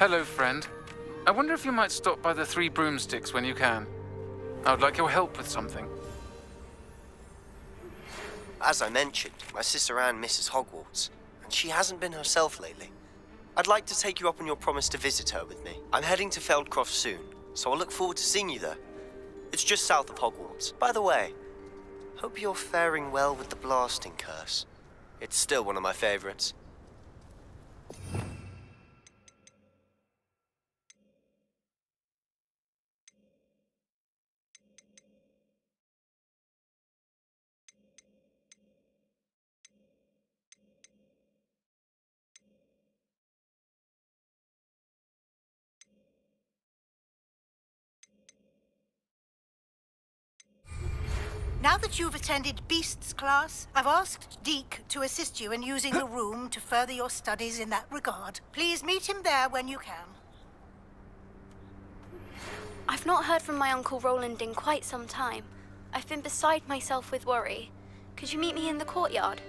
Hello, friend. I wonder if you might stop by the Three Broomsticks when you can. I would like your help with something. As I mentioned, my sister Anne misses Hogwarts, and she hasn't been herself lately. I'd like to take you up on your promise to visit her with me. I'm heading to Feldcroft soon, so I'll look forward to seeing you there. It's just south of Hogwarts. By the way, hope you're faring well with the blasting curse. It's still one of my favorites. Now that you've attended Beasts class, I've asked Deek to assist you in using the room to further your studies in that regard. Please meet him there when you can. I've not heard from my Uncle Roland in quite some time. I've been beside myself with worry. Could you meet me in the courtyard?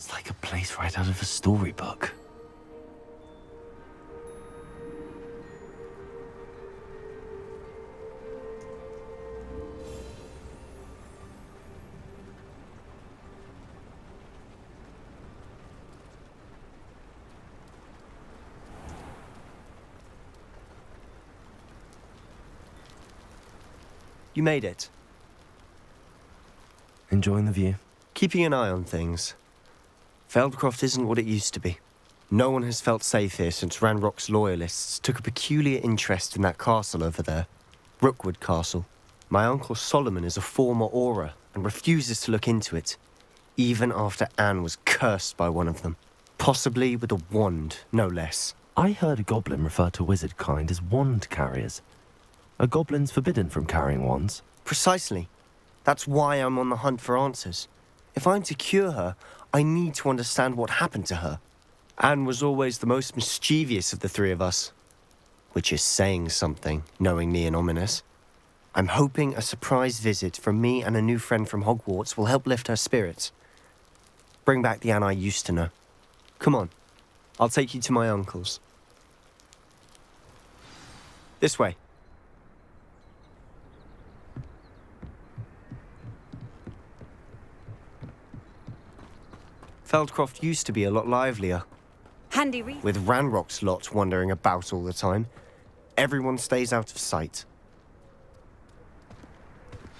It's like a place right out of a storybook. You made it. Enjoying the view? Keeping an eye on things. Feldcroft isn't what it used to be. No one has felt safe here since Ranrock's loyalists took a peculiar interest in that castle over there. Rookwood Castle. My uncle Solomon is a former Auror and refuses to look into it, even after Anne was cursed by one of them. Possibly with a wand, no less. I heard a goblin refer to wizard kind as wand carriers. Are goblins forbidden from carrying wands? Precisely. That's why I'm on the hunt for answers. If I'm to cure her, I need to understand what happened to her. Anne was always the most mischievous of the three of us. Which is saying something, knowing me and Ominis. I'm hoping a surprise visit from me and a new friend from Hogwarts will help lift her spirits. Bring back the Anne I used to know. Come on, I'll take you to my uncle's. This way. Feldcroft used to be a lot livelier, Handy read. with Ranrock's lot wandering about all the time. Everyone stays out of sight.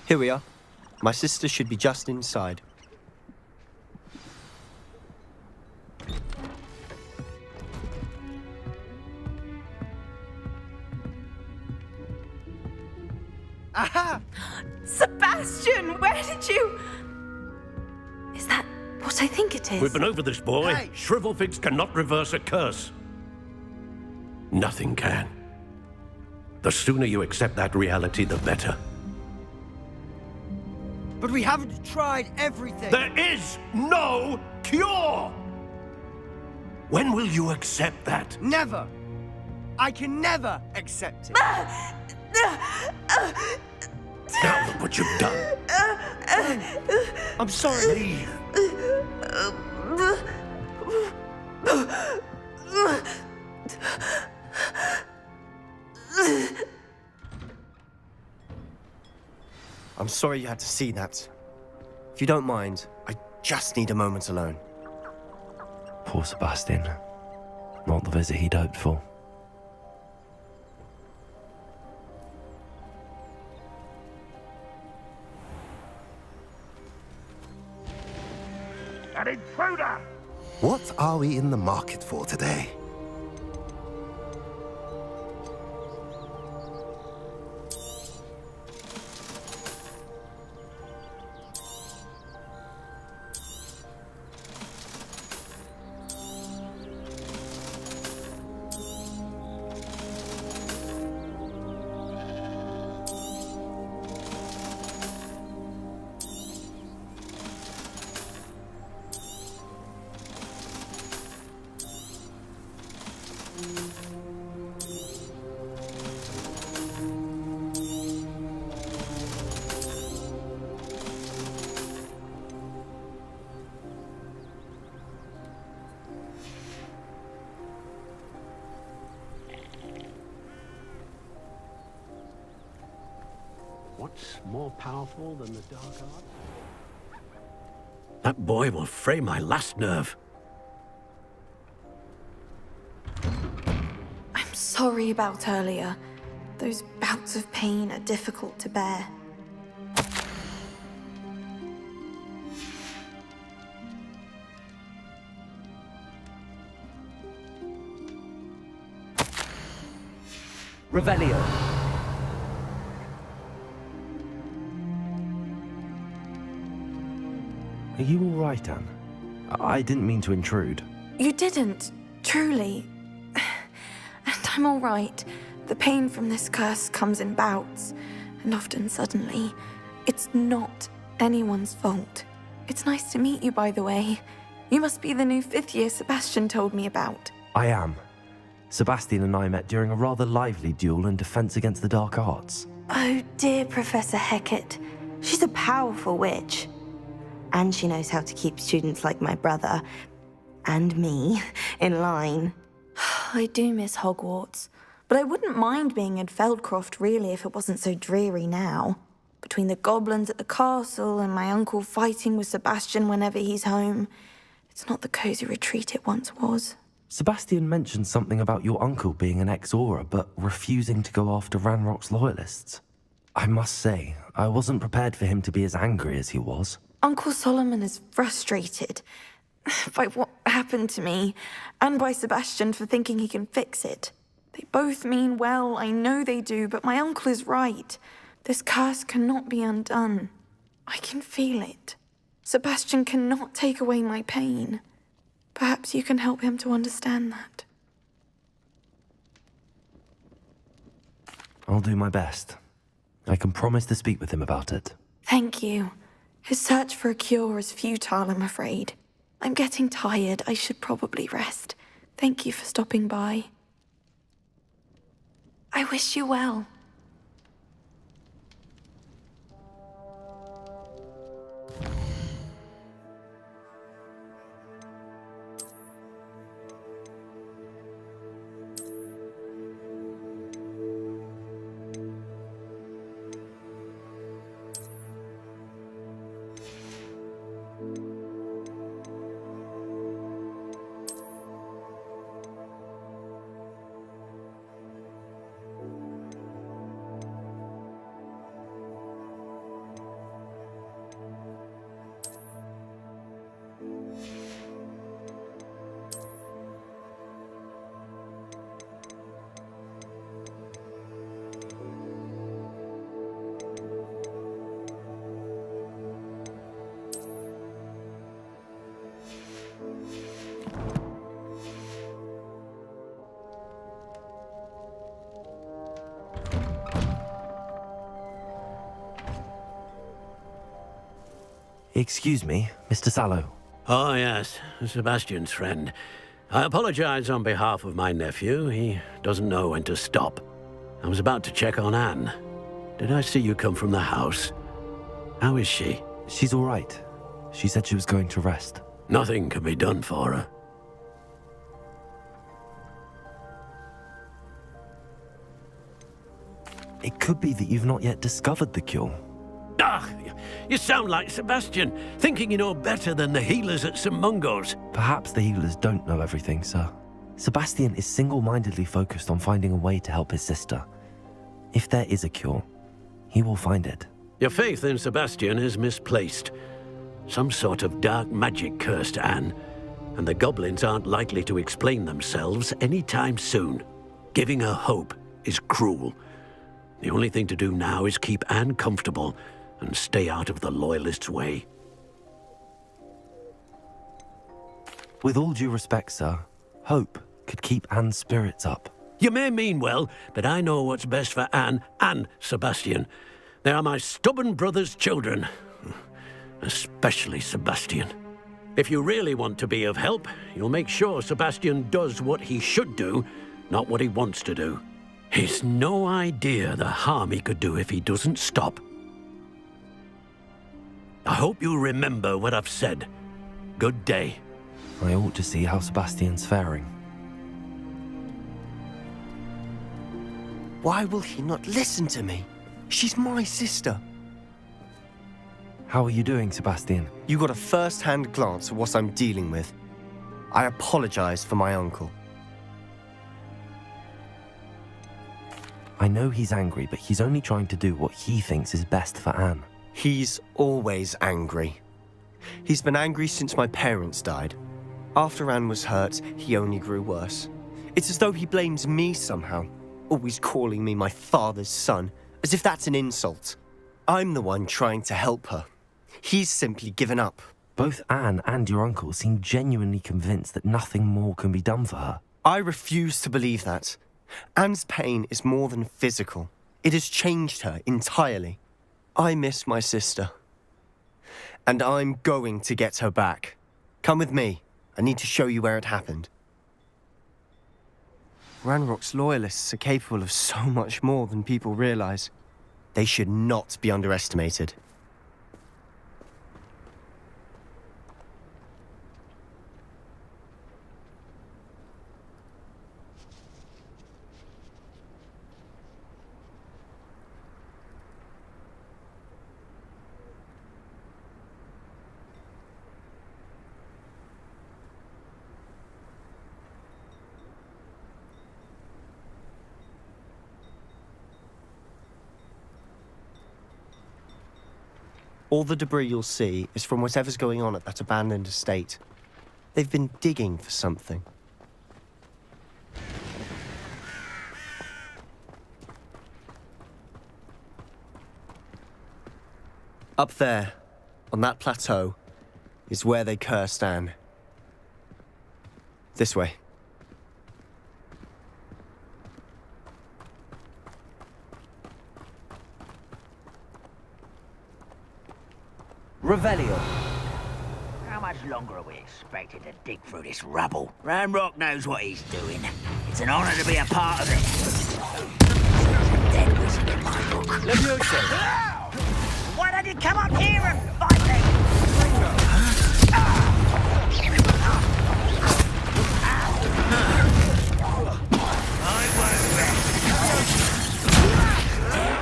Here we are. My sister should be just inside. Aha! Sebastian, where did you. Is I think it is? We've been over this, boy. Hey. Shrivelfigs cannot reverse a curse. Nothing can. The sooner you accept that reality, the better. But we haven't tried everything. There is no cure! When will you accept that? Never. I can never accept it. Now look what you've done. I'm sorry. Leave. I'm sorry you had to see that. If you don't mind, I just need a moment alone. Poor Sebastian. Not the visit he'd hoped for. What are we in the market for today? Powerful than the Dark Arts? That boy will fray my last nerve. I'm sorry about earlier. Those bouts of pain are difficult to bear. Revelio. Are you all right, Anne? I didn't mean to intrude. You didn't, truly. And I'm all right. The pain from this curse comes in bouts, and often suddenly. It's not anyone's fault. It's nice to meet you, by the way. You must be the new fifth year Sebastian told me about. I am. Sebastian and I met during a rather lively duel in defense against the dark arts. Oh, dear Professor Hecat. She's a powerful witch. And she knows how to keep students like my brother and me in line. I do miss Hogwarts, but I wouldn't mind being in Feldcroft really if it wasn't so dreary now. Between the goblins at the castle and my uncle fighting with Sebastian whenever he's home, it's not the cozy retreat it once was. Sebastian mentioned something about your uncle being an ex-Auror, but refusing to go after Ranrock's loyalists. I must say, I wasn't prepared for him to be as angry as he was. Uncle Solomon is frustrated by what happened to me and by Sebastian for thinking he can fix it. They both mean well, I know they do, but my uncle is right. This curse cannot be undone. I can feel it. Sebastian cannot take away my pain. Perhaps you can help him to understand that. I'll do my best. I can promise to speak with him about it. Thank you. His search for a cure is futile, I'm afraid. I'm getting tired. I should probably rest. Thank you for stopping by. I wish you well. Excuse me, Mr. Sallow. Oh, yes, Sebastian's friend. I apologize on behalf of my nephew. He doesn't know when to stop. I was about to check on Anne. Did I see you come from the house? How is she? She's all right. She said she was going to rest. Nothing can be done for her. It could be that you've not yet discovered the cure. You sound like Sebastian, thinking you know better than the healers at St. Mungo's. Perhaps the healers don't know everything, sir. Sebastian is single-mindedly focused on finding a way to help his sister. If there is a cure, he will find it. Your faith in Sebastian is misplaced. Some sort of dark magic cursed Anne, and the goblins aren't likely to explain themselves anytime soon. Giving her hope is cruel. The only thing to do now is keep Anne comfortable and stay out of the Loyalists' way. With all due respect, sir, hope could keep Anne's spirits up. You may mean well, but I know what's best for Anne and Sebastian. They are my stubborn brother's children. Especially Sebastian. If you really want to be of help, you'll make sure Sebastian does what he should do, not what he wants to do. He's no idea the harm he could do if he doesn't stop. I hope you'll remember what I've said. Good day. I ought to see how Sebastian's faring. Why will he not listen to me? She's my sister. How are you doing, Sebastian? You got a first-hand glance at what I'm dealing with. I apologize for my uncle. I know he's angry, but he's only trying to do what he thinks is best for Anne. He's always angry. He's been angry since my parents died. After Anne was hurt, he only grew worse. It's as though he blames me somehow, always calling me my father's son, as if that's an insult. I'm the one trying to help her. He's simply given up. Both Anne and your uncle seem genuinely convinced that nothing more can be done for her. I refuse to believe that. Anne's pain is more than physical. It has changed her entirely. I miss my sister. And I'm going to get her back. Come with me. I need to show you where it happened. Ranrock's loyalists are capable of so much more than people realize. They should not be underestimated. All the debris you'll see is from whatever's going on at that abandoned estate. They've been digging for something. Up there, on that plateau, is where they cursed Anne. This way. Revelio. How much longer are we expected to dig through this rubble? Ranrock knows what he's doing. It's an honor to be a part of it. Dead wizard in my book. Levioso. Why don't you come up here and fight me?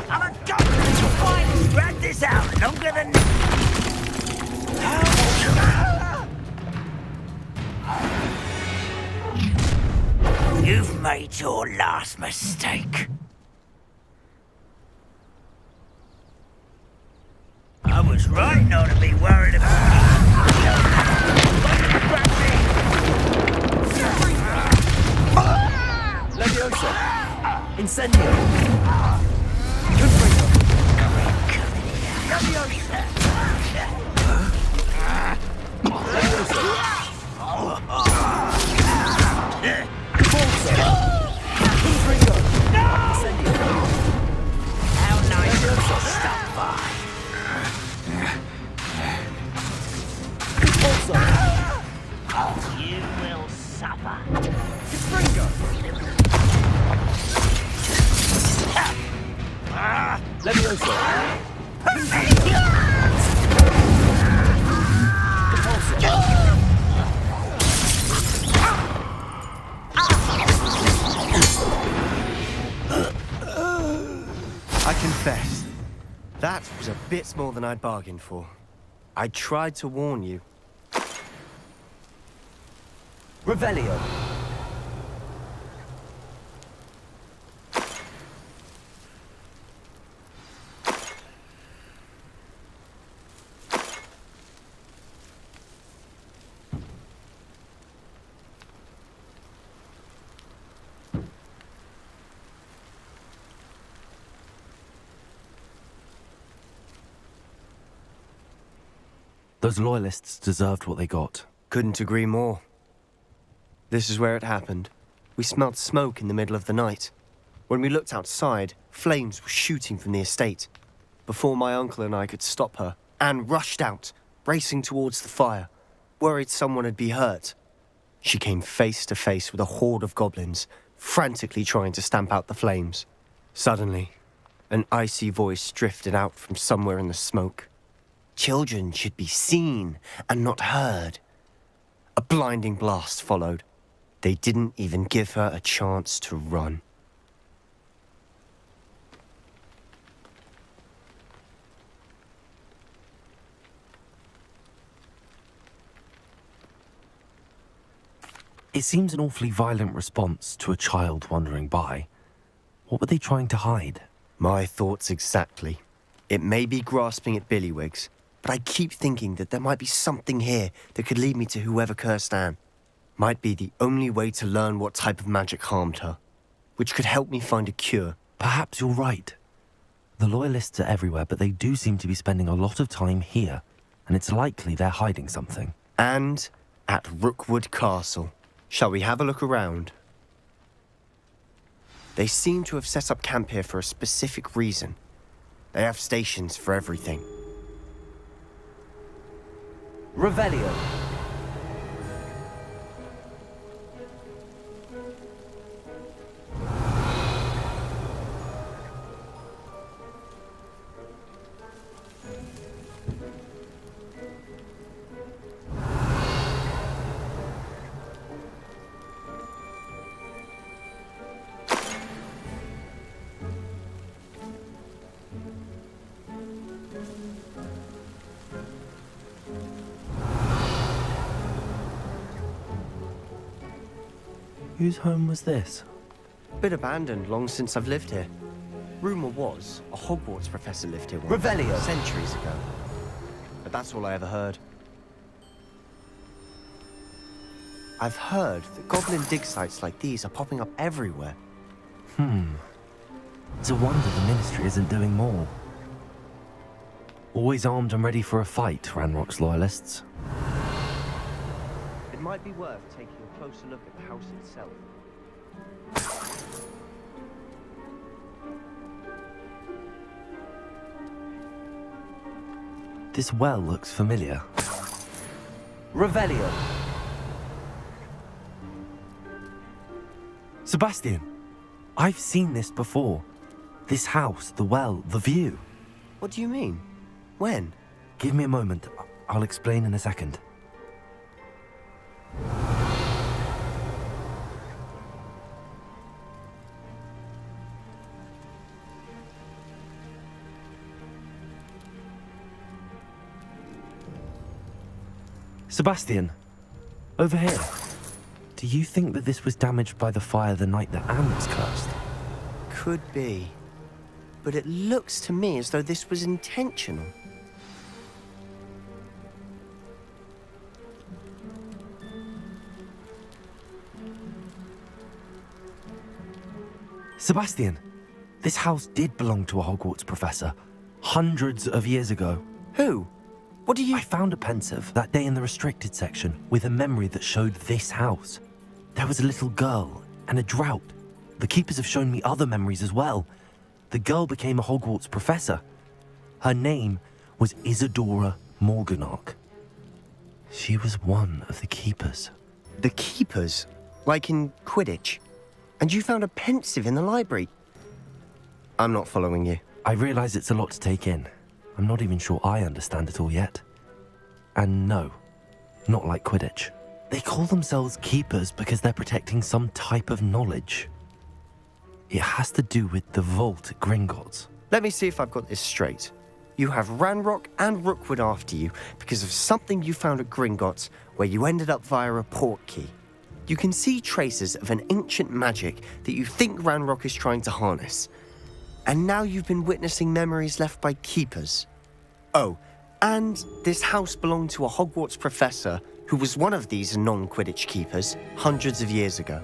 I'm a goblin fight! Drag this out longer than... You've made your last mistake. I was right not to be worried about... Levioso. Incendio. How I confess, that was a bit more than I'd bargained for. I tried to warn you. Revelio! Those loyalists deserved what they got. Couldn't agree more. This is where it happened. We smelled smoke in the middle of the night. When we looked outside, flames were shooting from the estate. Before my uncle and I could stop her, Anne rushed out, racing towards the fire, worried someone had be hurt. She came face to face with a horde of goblins, frantically trying to stamp out the flames. Suddenly, an icy voice drifted out from somewhere in the smoke. Children should be seen and not heard. A blinding blast followed. They didn't even give her a chance to run. It seems an awfully violent response to a child wandering by. What were they trying to hide? My thoughts exactly. It may be grasping at Billywigs, but I keep thinking that there might be something here that could lead me to whoever cursed Anne. Might be the only way to learn what type of magic harmed her, which could help me find a cure. Perhaps you're right. The Loyalists are everywhere, but they do seem to be spending a lot of time here, and it's likely they're hiding something. And at Rookwood Castle. Shall we have a look around? They seem to have set up camp here for a specific reason. They have stations for everything. Revelio! Whose home was this? Bit abandoned long since I've lived here. Rumour was a Hogwarts professor lived here once, Revelio. centuries ago. But that's all I ever heard. I've heard that goblin dig sites like these are popping up everywhere. Hmm. It's a wonder the Ministry isn't doing more. Always armed and ready for a fight, Ranrock's loyalists. Might be worth taking a closer look at the house itself. This well looks familiar. Revelio! Sebastian! I've seen this before. This house, the well, the view. What do you mean? When? Give me a moment. I'll explain in a second. Sebastian, over here. Do you think that this was damaged by the fire the night that Anne was cursed? Could be. But it looks to me as though this was intentional. Sebastian, this house did belong to a Hogwarts professor hundreds of years ago. Who? What do you. I found a Pensieve that day in the restricted section with a memory that showed this house. There was a little girl and a drought. The keepers have shown me other memories as well. The girl became a Hogwarts professor. Her name was Isidora Morganach. She was one of the keepers. The keepers? Like in Quidditch? And you found a Pensieve in the library? I'm not following you. I realize it's a lot to take in. I'm not even sure I understand it all yet. And no, not like Quidditch. They call themselves keepers because they're protecting some type of knowledge. It has to do with the vault at Gringotts. Let me see if I've got this straight. You have Ranrock and Rookwood after you because of something you found at Gringotts where you ended up via a Portkey. You can see traces of an ancient magic that you think Ranrock is trying to harness. And now you've been witnessing memories left by keepers. Oh, and this house belonged to a Hogwarts professor who was one of these non Quidditch keepers hundreds of years ago.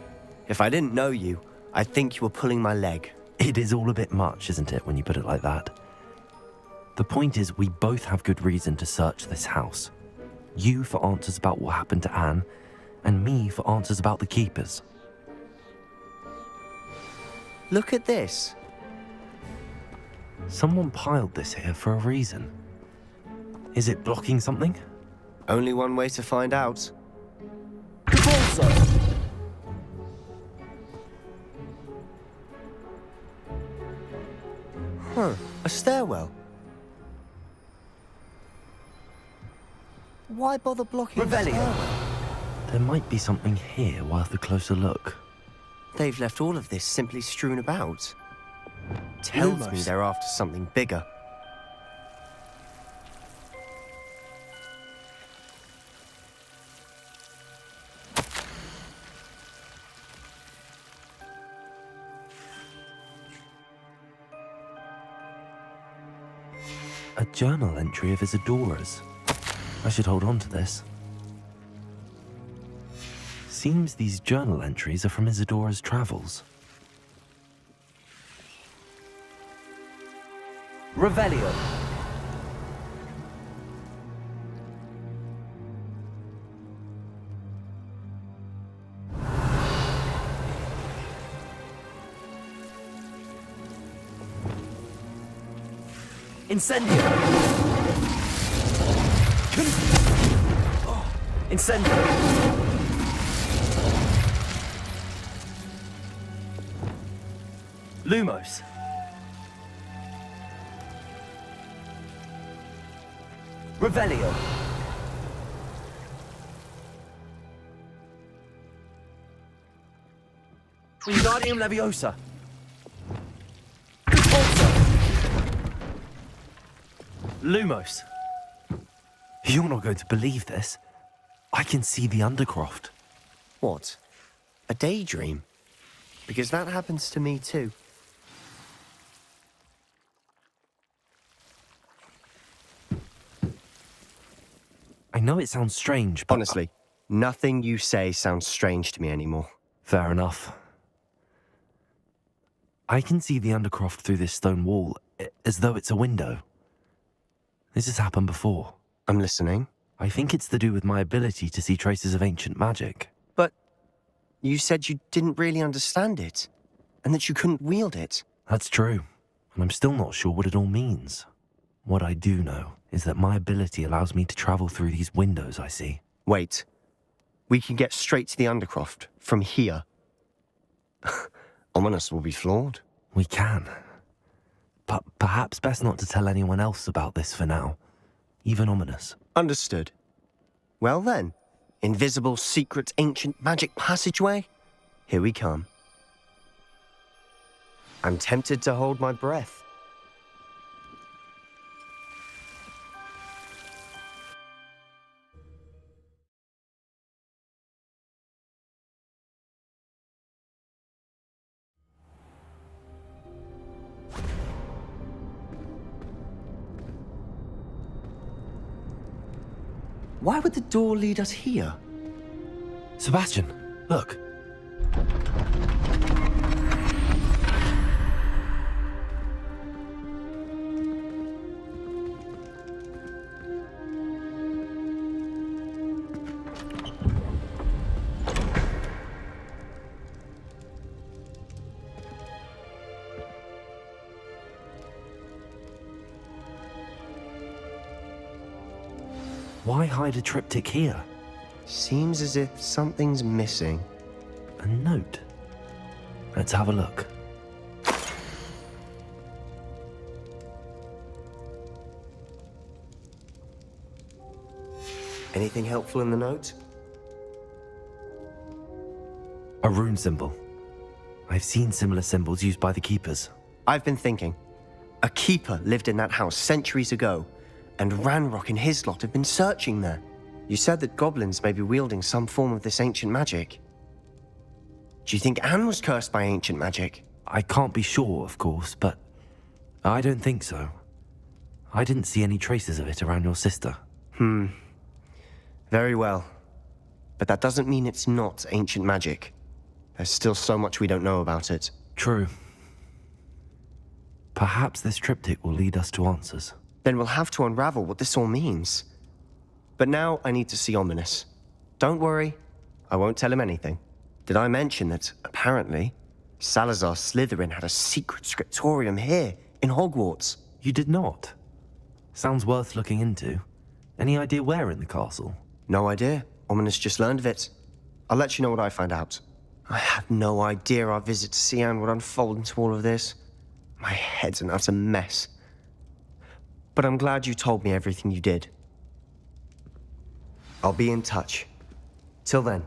If I didn't know you, I'd think you were pulling my leg. It is all a bit much, isn't it, when you put it like that? The point is, we both have good reason to search this house. You for answers about what happened to Anne, and me for answers about the keepers. Look at this. Someone piled this here for a reason. Is it blocking something? Only one way to find out. Huh, a stairwell. Why bother blocking the Revelio. Stairwell? There might be something here worth a closer look. They've left all of this simply strewn about. Tells me they're after something bigger. A journal entry of Isidora's. I should hold on to this. Seems these journal entries are from Isidora's travels. Revelio. Incendio. Incendio. Lumos. Revelio. Wingardium Leviosa. Expulso. Lumos. You're not going to believe this. I can see the Undercroft. What? A daydream? Because that happens to me too. I know it sounds strange, but Honestly, nothing you say sounds strange to me anymore. fair enough. I can see the Undercroft through this stone wall, as though it's a window. This has happened before. I'm listening. I think it's to do with my ability to see traces of ancient magic. But you said you didn't really understand it, and that you couldn't wield it. That's true, and I'm still not sure what it all means. What I do know is that my ability allows me to travel through these windows I see. Wait. We can get straight to the Undercroft from here. Ominis will be floored. We can. But perhaps best not to tell anyone else about this for now. Even Ominis. Understood. Well then, invisible, secret, ancient magic passageway? Here we come. I'm tempted to hold my breath. Would the door lead us here? Sebastian, look. Why hide a triptych here? Seems as if something's missing. A note. Let's have a look. Anything helpful in the note? A rune symbol. I've seen similar symbols used by the Keepers. I've been thinking. A Keeper lived in that house centuries ago and Ranrock and his lot have been searching there. You said that goblins may be wielding some form of this ancient magic. Do you think Anne was cursed by ancient magic? I can't be sure, of course, but I don't think so. I didn't see any traces of it around your sister. Hmm. Very well. But that doesn't mean it's not ancient magic. There's still so much we don't know about it. True. Perhaps this triptych will lead us to answers. Then we'll have to unravel what this all means. But now I need to see Ominis. Don't worry, I won't tell him anything. Did I mention that, apparently, Salazar Slytherin had a secret scriptorium here, in Hogwarts? You did not? Sounds worth looking into. Any idea where in the castle? No idea. Ominis just learned of it. I'll let you know what I find out. I had no idea our visit to Cian would unfold into all of this. My head's an utter mess. But I'm glad you told me everything you did. I'll be in touch. Till then.